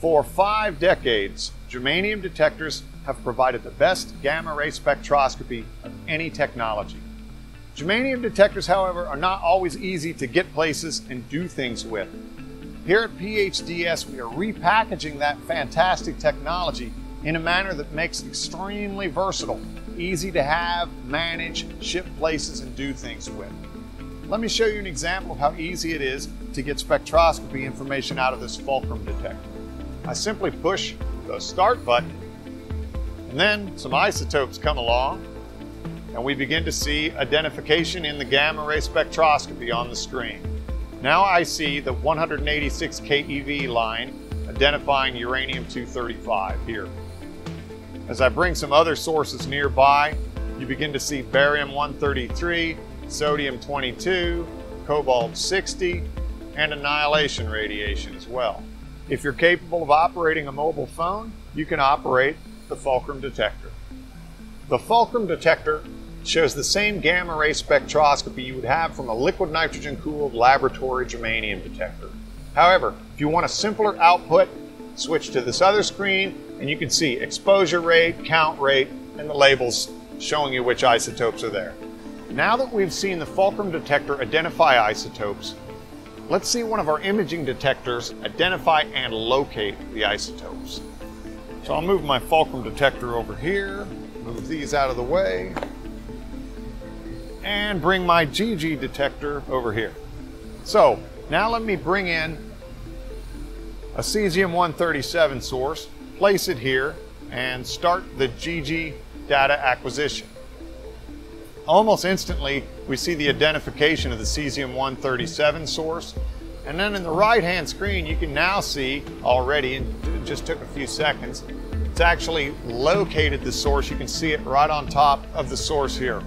For five decades, germanium detectors have provided the best gamma ray spectroscopy of any technology. Germanium detectors, however, are not always easy to get places and do things with. Here at PHDS, we are repackaging that fantastic technology in a manner that makes it extremely versatile, easy to have, manage, ship places, and do things with. Let me show you an example of how easy it is to get spectroscopy information out of this fulcrum detector. I simply push the start button, and then some isotopes come along, and we begin to see identification in the gamma ray spectroscopy on the screen. Now I see the 186 keV line identifying uranium-235 here. As I bring some other sources nearby, you begin to see barium-133, sodium-22, cobalt-60, and annihilation radiation as well. If you're capable of operating a mobile phone, you can operate the fulcrum detector. The fulcrum detector shows the same gamma ray spectroscopy you would have from a liquid nitrogen cooled laboratory germanium detector. However, if you want a simpler output, switch to this other screen and you can see exposure rate, count rate, and the labels showing you which isotopes are there. Now that we've seen the fulcrum detector identify isotopes, let's see one of our imaging detectors identify and locate the isotopes. So I'll move my fulcrum detector over here, move these out of the way, and bring my GeGI detector over here. So now let me bring in a cesium-137 source, place it here, and start the GeGI data acquisition. Almost instantly, we see the identification of the cesium-137 source. And then in the right-hand screen, you can now see already, and just took a few seconds, it's actually located the source. You can see it right on top of the source here.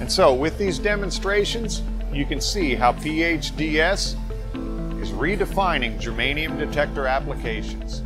And so with these demonstrations, you can see how PHDS is redefining germanium detector applications.